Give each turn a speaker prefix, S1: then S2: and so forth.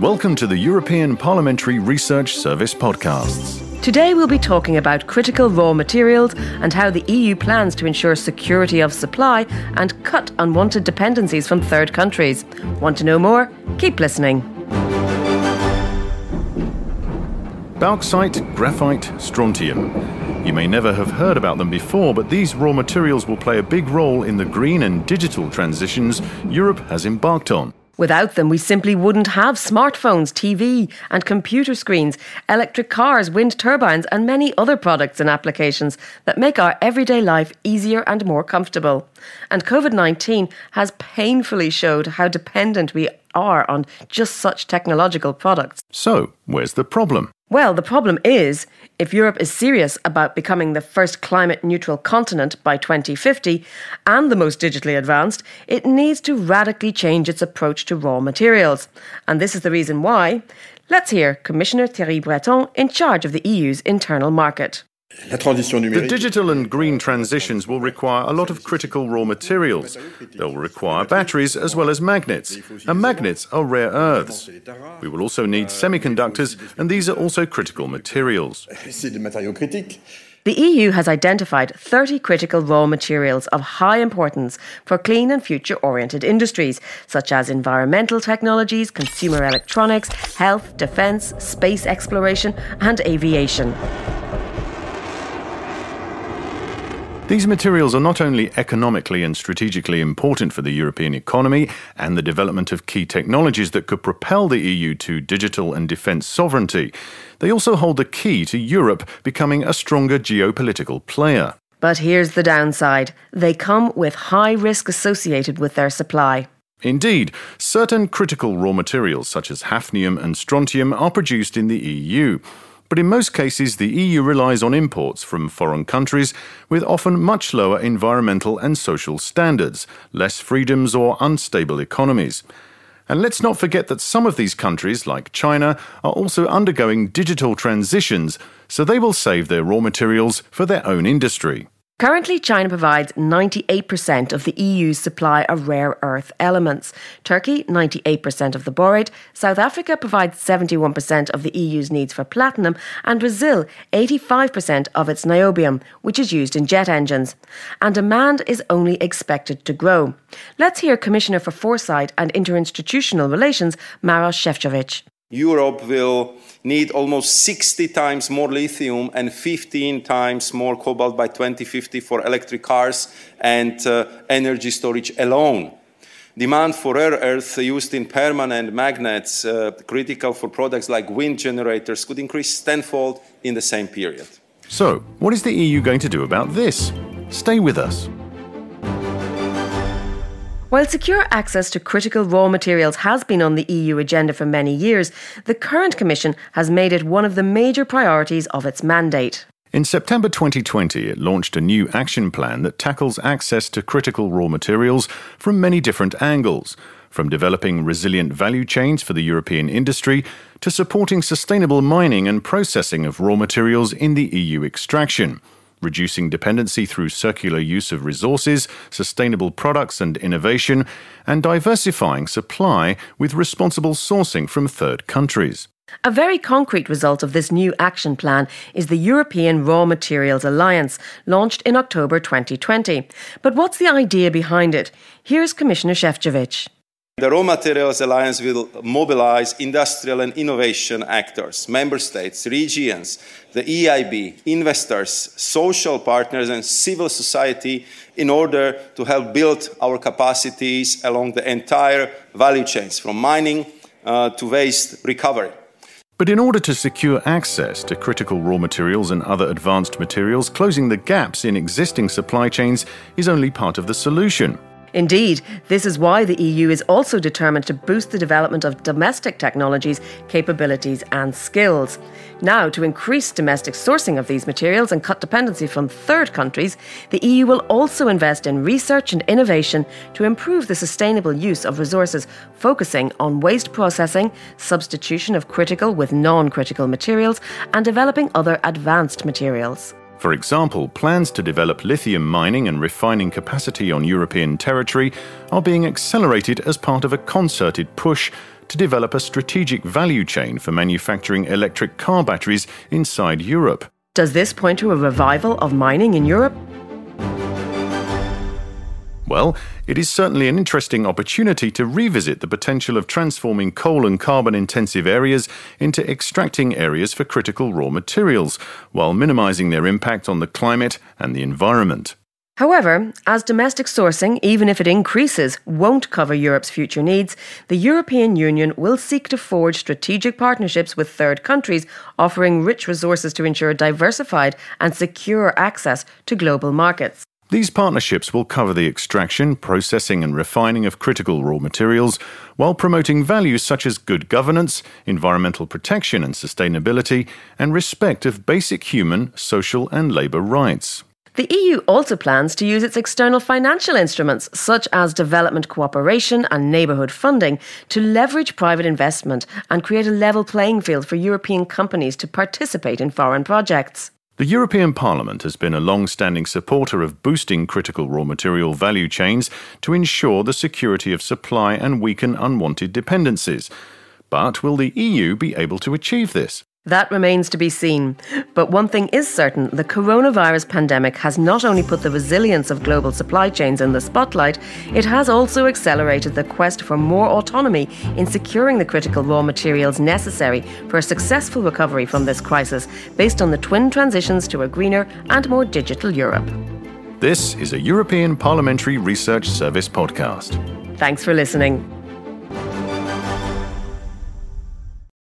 S1: Welcome to the European Parliamentary Research Service podcasts.
S2: Today we'll be talking about critical raw materials and how the EU plans to ensure security of supply and cut unwanted dependencies from third countries. Want to know more? Keep listening.
S1: Bauxite, graphite, strontium. You may never have heard about them before, but these raw materials will play a big role in the green and digital transitions Europe has embarked on.
S2: Without them, we simply wouldn't have smartphones, TV, and computer screens, electric cars, wind turbines, and many other products and applications that make our everyday life easier and more comfortable. And COVID 19 has painfully showed how dependent we are on just such technological products.
S1: So, where's the problem?
S2: Well, the problem is if Europe is serious about becoming the first climate neutral continent by 2050 and the most digitally advanced, it needs to radically change its approach to raw materials. And this is the reason why. Let's hear Commissioner Thierry Breton in charge of the EU's internal market.
S1: The digital and green transitions will require a lot of critical raw materials. They'll require batteries as well as magnets, and magnets are rare earths. We will also need semiconductors, and these are also critical materials.
S2: The EU has identified 30 critical raw materials of high importance for clean and future oriented industries, such as environmental technologies, consumer electronics, health, defence, space exploration, and aviation.
S1: These materials are not only economically and strategically important for the European economy and the development of key technologies that could propel the EU to digital and defence sovereignty, they also hold the key to Europe becoming a stronger geopolitical player.
S2: But here's the downside they come with high risk associated with their supply.
S1: Indeed, certain critical raw materials such as hafnium and strontium are produced in the EU. But in most cases, the EU relies on imports from foreign countries with often much lower environmental and social standards, less freedoms, or unstable economies. And let's not forget that some of these countries, like China, are also undergoing digital transitions, so they will save their raw materials for their own industry.
S2: Currently, China provides 98% of the EU's supply of rare earth elements. Turkey, 98% of the borate. South Africa provides 71% of the EU's needs for platinum. And Brazil, 85% of its niobium, which is used in jet engines. And demand is only expected to grow. Let's hear Commissioner for Foresight and Interinstitutional Relations, Maros Šefčovič.
S3: Europe will need almost 60 times more lithium and 15 times more cobalt by 2050 for electric cars and uh, energy storage alone. Demand for rare earth used in permanent magnets, uh, critical for products like wind generators, could increase tenfold in the same period.
S1: So, what is the EU going to do about this? Stay with us.
S2: While secure access to critical raw materials has been on the EU agenda for many years, the current Commission has made it one of the major priorities of its mandate.
S1: In September 2020, it launched a new action plan that tackles access to critical raw materials from many different angles, from developing resilient value chains for the European industry to supporting sustainable mining and processing of raw materials in the EU extraction reducing dependency through circular use of resources, sustainable products and innovation, and diversifying supply with responsible sourcing from third countries.
S2: A very concrete result of this new action plan is the European Raw Materials Alliance, launched in October 2020. But what's the idea behind it? Here's Commissioner Šefčovič.
S3: The Raw Materials Alliance will mobilize industrial and innovation actors, member states, regions, the EIB, investors, social partners, and civil society in order to help build our capacities along the entire value chains, from mining uh, to waste recovery.
S1: But in order to secure access to critical raw materials and other advanced materials, closing the gaps in existing supply chains is only part of the solution.
S2: Indeed, this is why the EU is also determined to boost the development of domestic technologies, capabilities, and skills. Now, to increase domestic sourcing of these materials and cut dependency from third countries, the EU will also invest in research and innovation to improve the sustainable use of resources, focusing on waste processing, substitution of critical with non critical materials, and developing other advanced materials.
S1: For example, plans to develop lithium mining and refining capacity on European territory are being accelerated as part of a concerted push to develop a strategic value chain for manufacturing electric car batteries inside Europe.
S2: Does this point to a revival of mining in Europe?
S1: Well, it is certainly an interesting opportunity to revisit the potential of transforming coal and carbon intensive areas into extracting areas for critical raw materials, while minimizing their impact on the climate and the environment.
S2: However, as domestic sourcing, even if it increases, won't cover Europe's future needs, the European Union will seek to forge strategic partnerships with third countries, offering rich resources to ensure diversified and secure access to global markets.
S1: These partnerships will cover the extraction, processing, and refining of critical raw materials while promoting values such as good governance, environmental protection and sustainability, and respect of basic human, social, and labour rights.
S2: The EU also plans to use its external financial instruments, such as development cooperation and neighbourhood funding, to leverage private investment and create a level playing field for European companies to participate in foreign projects.
S1: The European Parliament has been a long standing supporter of boosting critical raw material value chains to ensure the security of supply and weaken unwanted dependencies. But will the EU be able to achieve this?
S2: That remains to be seen. But one thing is certain the coronavirus pandemic has not only put the resilience of global supply chains in the spotlight, it has also accelerated the quest for more autonomy in securing the critical raw materials necessary for a successful recovery from this crisis, based on the twin transitions to a greener and more digital Europe.
S1: This is a European Parliamentary Research Service podcast.
S2: Thanks for listening.